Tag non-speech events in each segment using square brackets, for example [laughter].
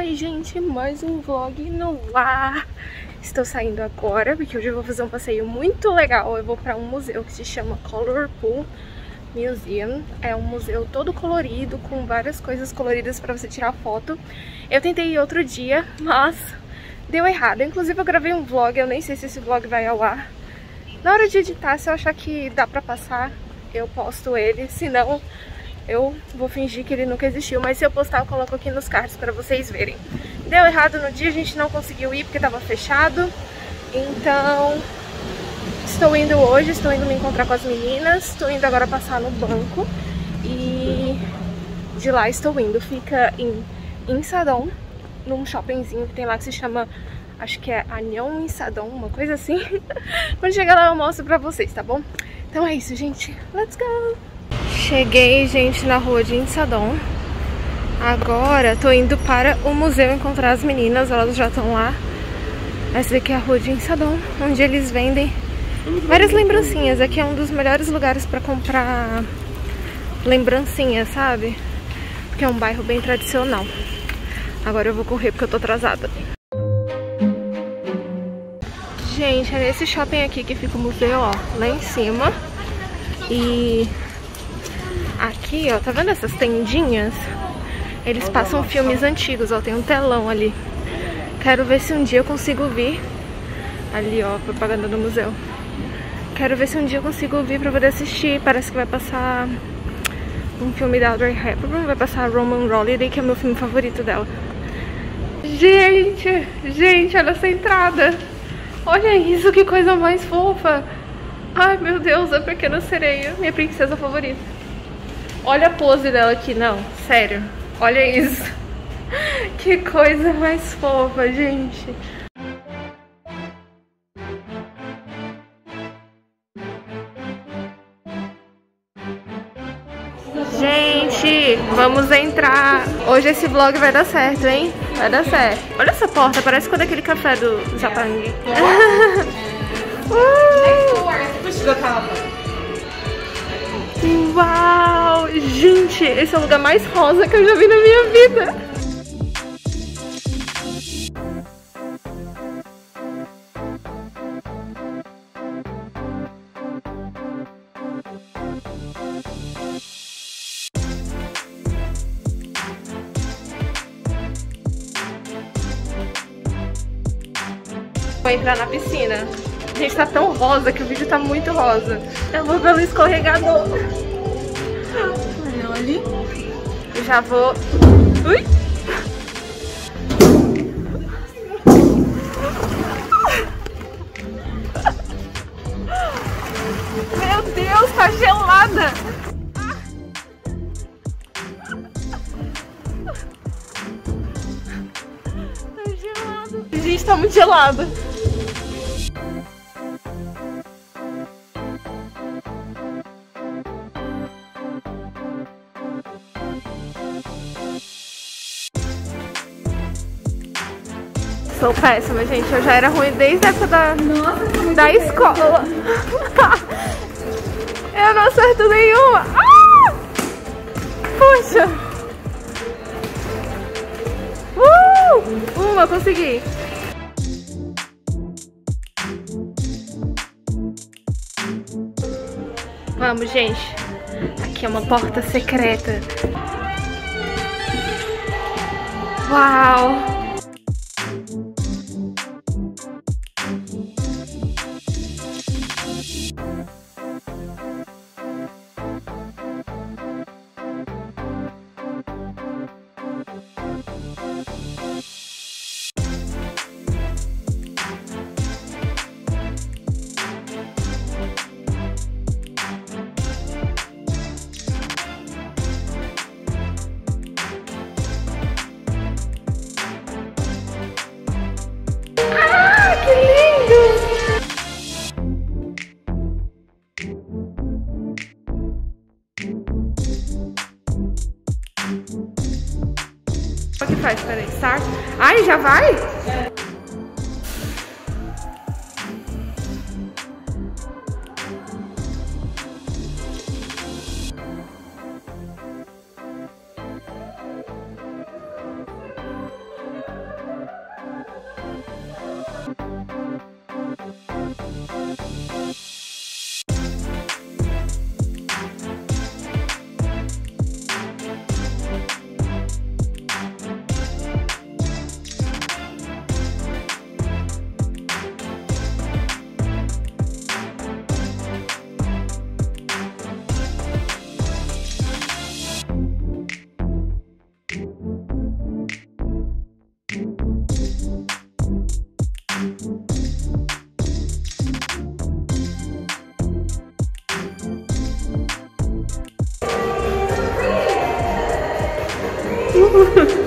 Oi, gente, mais um vlog no ar. Estou saindo agora porque hoje eu vou fazer um passeio muito legal. Eu vou para um museu que se chama Colorful Museum. É um museu todo colorido, com várias coisas coloridas para você tirar foto. Eu tentei ir outro dia, mas deu errado. Inclusive eu gravei um vlog, eu nem sei se esse vlog vai ao ar. Na hora de editar, se eu achar que dá pra passar, eu posto ele. Se não, eu vou fingir que ele nunca existiu, mas se eu postar eu coloco aqui nos cards pra vocês verem. Deu errado no dia, a gente não conseguiu ir porque tava fechado, então estou indo hoje, estou indo me encontrar com as meninas, estou indo agora passar no banco e de lá estou indo. Fica em Insadon, num shoppingzinho que tem lá que se chama, acho que é Anhão Insadon, uma coisa assim. [laughs] Quando chegar lá eu mostro pra vocês, tá bom? Então é isso, gente. Let's go! Cheguei, gente, na rua de Insadon. Agora tô indo para o museu encontrar as meninas, elas já estão lá. Essa daqui é a rua de Insadon, onde eles vendem várias lembrancinhas. Aqui é um dos melhores lugares para comprar lembrancinhas, sabe? Porque é um bairro bem tradicional. Agora eu vou correr porque eu tô atrasada. Gente, é nesse shopping aqui que fica o museu, ó, lá em cima. E Aqui, ó, tá vendo essas tendinhas? Eles passam filmes antigos, ó, tem um telão ali. Quero ver se um dia eu consigo vir. Ali, ó, propaganda do museu. Quero ver se um dia eu consigo vir pra poder assistir. Parece que vai passar um filme da Audrey Hepburn, vai passar Roman Holiday, que é meu filme favorito dela. Gente, gente, olha essa entrada. Olha isso, que coisa mais fofa. Ai, meu Deus, a Pequena Sereia, minha princesa favorita. Olha a pose dela aqui, não, sério. Olha isso. [laughs] Que coisa mais fofa, gente. Gente, vamos entrar. Hoje esse vlog vai dar certo, hein? Vai dar certo. Olha essa porta, parece com aquele café do Japang. [laughs] uh! Uau! Gente, esse é o lugar mais rosa que eu já vi na minha vida. Vou entrar na piscina. Gente, tá tão rosa que o vídeo tá muito rosa. Eu vou pelo escorregador. Olha ali. Eu já vou... Ui! Meu Deus, tá gelada! Tá gelado. Gente, tá muito gelado. Sou péssima, gente. Eu já era ruim desde a época da, Nossa, da escola. [laughs] eu não acerto nenhuma. Ah! Puxa. Uh! Uma, consegui. Vamos, gente. Aqui é uma porta secreta. Uau! Woohoo! [laughs]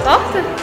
Essa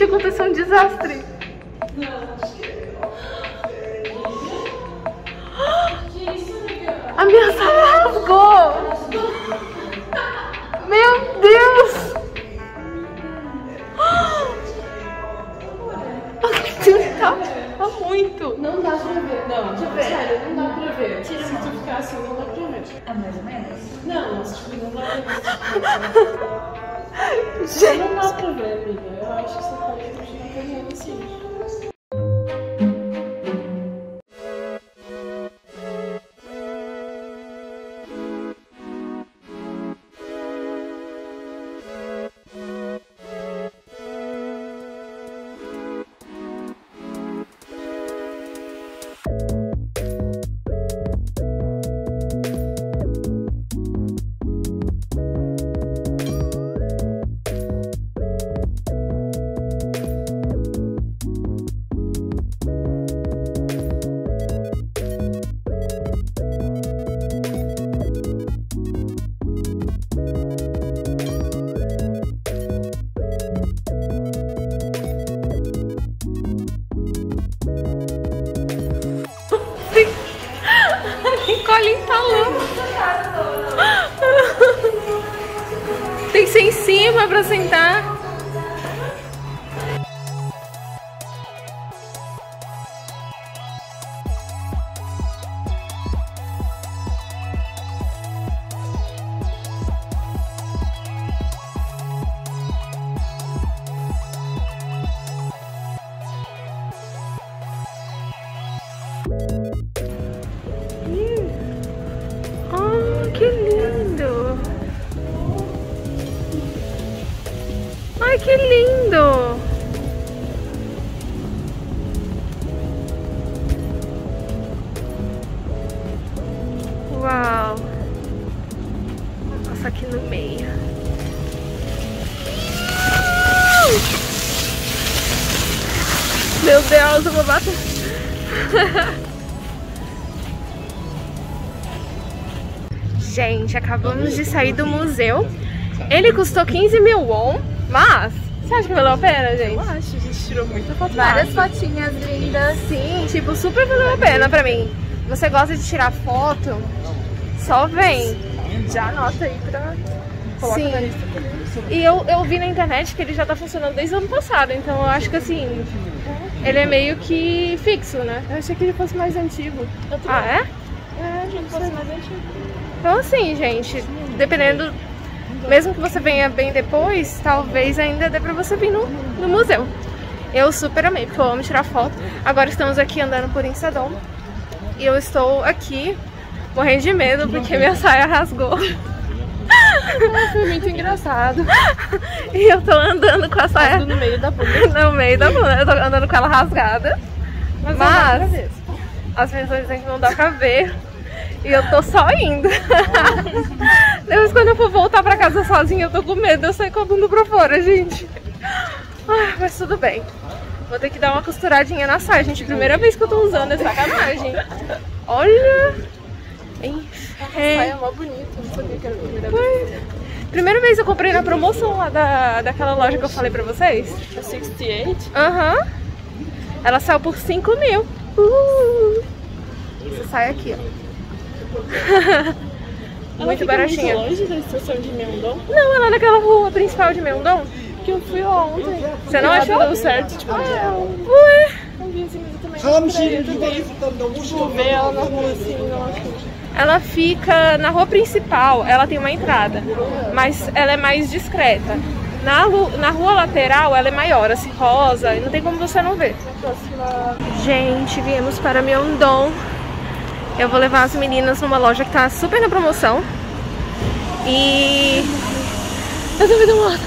Gente, aconteceu um desastre. Cima pra sentar. Meu Deus, eu vou bater. Gente, acabamos de sair do museu. Ele custou 15 mil won, mas você acha que valeu a pena, gente? Eu acho, a gente tirou muita foto. Várias fotinhas lindas. Sim, tipo, super valeu a pena pra mim. Você gosta de tirar foto? Só vem. Já anota aí pra colocar Sim. na lista. E eu, eu vi na internet que ele já tá funcionando desde o ano passado, então eu acho que assim, ele é meio que fixo, né? Eu achei que ele fosse mais antigo. Ah, é? É, achei que fosse mais antigo. Então assim, gente, dependendo, mesmo que você venha bem depois, talvez ainda dê pra você vir no, no museu. Eu super amei, porque eu amo tirar foto. Agora estamos aqui andando por Insadom. E eu estou aqui morrendo de medo porque minha saia rasgou. [laughs] [laughs] Foi muito engraçado. E eu tô andando com a saia Tudo no meio da bunda. [laughs] no meio da bunda. Eu tô andando com ela rasgada. Mas, Mas-. As pessoas dizem que não dá pra ver. E eu tô só indo. [laughs] Depois quando eu for voltar pra casa sozinha, eu tô com medo. Eu sair com a bunda pra fora, gente. Ah, mas tudo bem. Vou ter que dar uma costuradinha na saia, gente. Primeira vez que eu tô usando, é sacanagem. Olha. Enfim. Saia mó bonita. Não sabia que era a primeira vez. Primeira vez eu comprei na promoção lá da, daquela loja que eu falei pra vocês. A 68. Aham. Ela saiu por 5 mil. Uh! Você sai aqui, ó. [laughs] muito baratinha. Muito longe da estação de Mendon? Não, ela é naquela rua principal de Mendon. Que eu fui ontem. Você não achou? Deu certo, tipo, Ah, ué. eu vi assim, mas eu também não comprei. Eu tentei, tipo, ver ela na rua assim, não achei. Ela fica na rua principal, ela tem uma entrada, mas ela é mais discreta. Na, na rua lateral, ela é maior, assim, rosa, não tem como você não ver. Gente, viemos para Myeongdong. Eu vou levar as meninas numa loja que tá super na promoção. E... Eu tô vendo moto.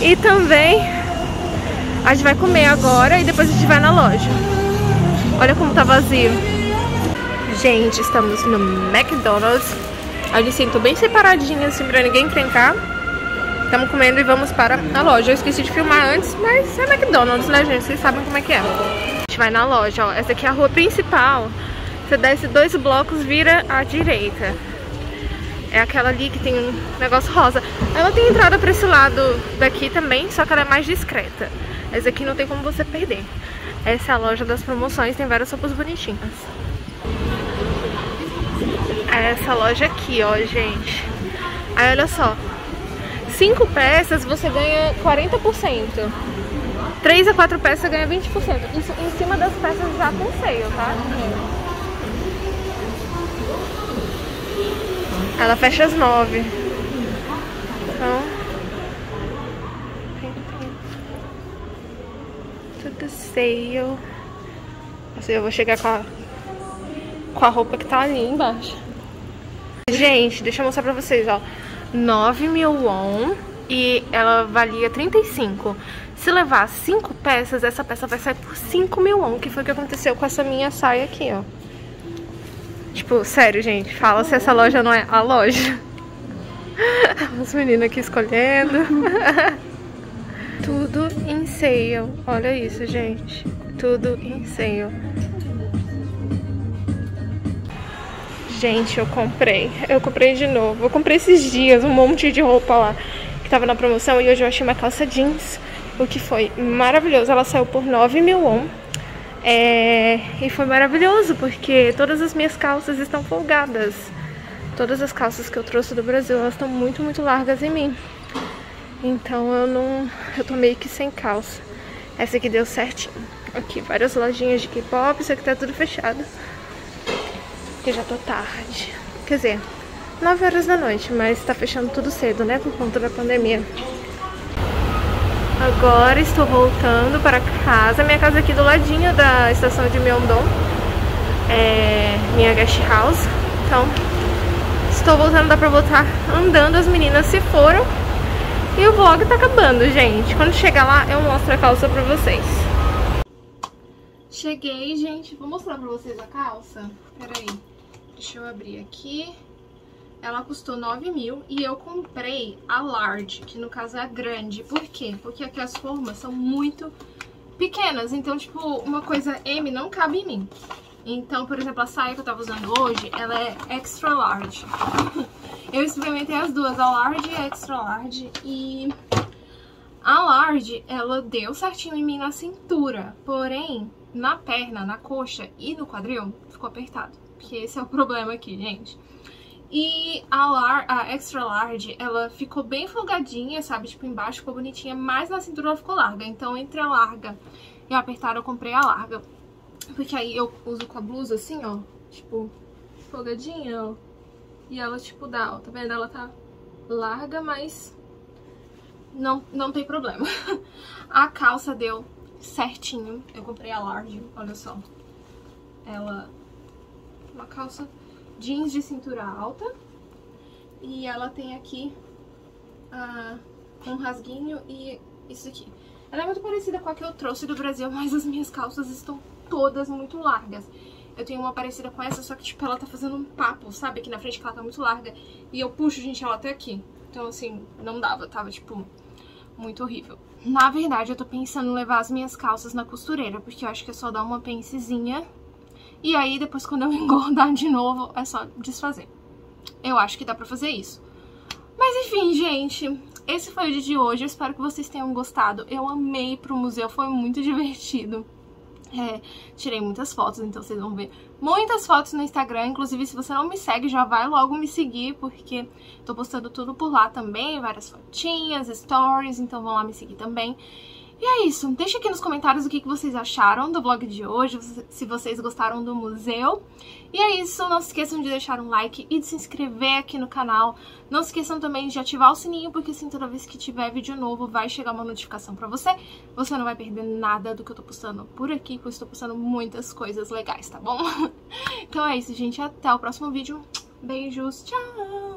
E também a gente vai comer agora e depois a gente vai na loja. Olha como tá vazio. Gente, estamos no McDonald's. A sentou bem separadinha assim pra ninguém encrencar. Estamos comendo e vamos para a loja. Eu esqueci de filmar antes, mas é McDonald's, né, gente? Vocês sabem como é que é. A gente vai na loja, ó. Essa aqui é a rua principal. Você desce dois blocos, vira à direita. É aquela ali que tem um negócio rosa. Ela tem entrada pra esse lado daqui também, só que ela é mais discreta. Essa aqui não tem como você perder. Essa é a loja das promoções, tem várias roupas bonitinhas. É Essa loja aqui, ó, gente. Aí, olha só. Cinco peças você ganha 40%. Três a quatro peças você ganha 20%. Isso em cima das peças já com sale, tá? Ela fecha às nove. Então. tem- tem Tudo. Assim, eu vou chegar com a, com a roupa que tá ali embaixo. Gente, deixa eu mostrar pra vocês, ó. 9 mil won e ela valia 35. Se levar 5 peças, essa peça vai sair por 5 mil won, que foi o que aconteceu com essa minha saia aqui, ó. Tipo, sério, gente, fala se essa loja não é a loja. [laughs] Os meninos aqui escolhendo. [laughs] Tudo em sale. Olha isso, gente. Tudo em sale. Gente, eu comprei. Eu comprei de novo. Eu comprei esses dias um monte de roupa lá que tava na promoção e hoje eu achei uma calça jeans, o que foi maravilhoso. Ela saiu por 9 mil won. É, e foi maravilhoso porque todas as minhas calças estão folgadas. Todas as calças que eu trouxe do Brasil, elas estão muito, muito largas em mim. Então eu não. Eu tô meio que sem calça. Essa aqui deu certinho. Aqui, várias lojinhas de K-pop, isso aqui tá tudo fechado. Porque já tô tarde. Quer dizer, 9 horas da noite, mas tá fechando tudo cedo, né? Por conta da pandemia. Agora estou voltando para casa. Minha casa aqui do ladinho da estação de Myeongdong. É minha guest house. Então, estou voltando, dá pra voltar andando. As meninas se foram. E o vlog tá acabando, gente. Quando chegar lá, eu mostro a calça pra vocês. Cheguei, gente. Vou mostrar pra vocês a calça. Peraí. Deixa eu abrir aqui. Ela custou 9 mil e eu comprei a large, que no caso é a grande. Por quê? Porque aqui as formas são muito pequenas. Então, tipo, uma coisa M não cabe em mim. Então, por exemplo, a saia que eu tava usando hoje, ela é extra large. [laughs] eu experimentei as duas, a large e a extra large. E a large, ela deu certinho em mim na cintura. Porém, na perna, na coxa e no quadril, ficou apertado. Porque esse é o problema aqui, gente. E a, lar a extra large, ela ficou bem folgadinha, sabe? Tipo, embaixo ficou bonitinha, mas na cintura ela ficou larga. Então, entre a larga e a apertada, eu comprei a larga. Porque aí eu uso com a blusa assim, ó. Tipo, folgadinha, ó. E ela, tipo, dá, ó. Tá vendo? Ela tá larga, mas não, não tem problema. [laughs] a calça deu certinho. Eu comprei a large, olha só. Ela... Uma calça jeans de cintura alta. E ela tem aqui ah, um rasguinho e isso aqui. Ela é muito parecida com a que eu trouxe do Brasil, [laughs] mas as minhas calças estão todas muito largas. Eu tenho uma parecida com essa, só que tipo, ela tá fazendo um papo, sabe? Aqui na frente que ela tá muito larga. E eu puxo, gente, ela até aqui. Então, assim, não dava, tava, tipo, muito horrível. Na verdade, eu tô pensando em levar as minhas calças na costureira, porque eu acho que é só dar uma pencezinha e aí, depois, quando eu [laughs] engordar de novo, é só desfazer. Eu acho que dá pra fazer isso. Mas, enfim, gente, esse foi o vídeo de hoje. Eu espero que vocês tenham gostado. Eu amei pro museu, foi muito [laughs] divertido. É, tirei muitas fotos, então vocês vão ver muitas fotos no Instagram. Inclusive, se você não me segue, já vai logo me seguir, porque tô postando tudo por lá também, várias fotinhas, stories, então vão lá me seguir também. E é isso, deixa aqui nos comentários o que vocês acharam do vlog de hoje, se vocês gostaram do museu. E é isso, não se esqueçam de deixar um like e de se inscrever aqui no canal. Não se esqueçam também de ativar o sininho, porque assim toda vez que tiver vídeo novo vai chegar uma notificação pra você. Você não vai perder nada do que eu tô postando por aqui, pois eu tô postando muitas coisas legais, tá bom? [laughs] Então é isso, gente, até o próximo vídeo. Beijos, tchau!